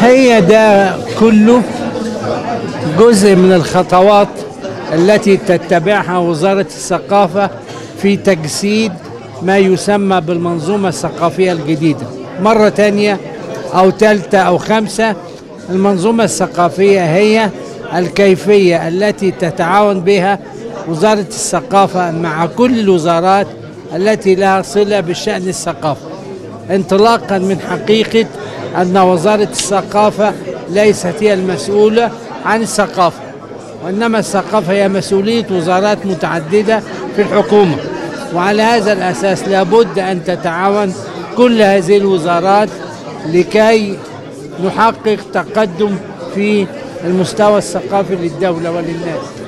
هي ده كله جزء من الخطوات التي تتبعها وزارة الثقافة في تجسيد ما يسمى بالمنظومة الثقافية الجديدة. مرة تانية أو ثالثة أو خمسة المنظومة الثقافية هي الكيفية التي تتعاون بها وزارة الثقافة مع كل الوزارات التي لها صلة بالشأن الثقافي. انطلاقا من حقيقة أن وزارة الثقافة ليست هي المسؤولة عن الثقافة وإنما الثقافة هي مسؤولية وزارات متعددة في الحكومة. وعلى هذا الأساس لابد أن تتعاون كل هذه الوزارات لكي نحقق تقدم في المستوى الثقافي للدولة وللناس.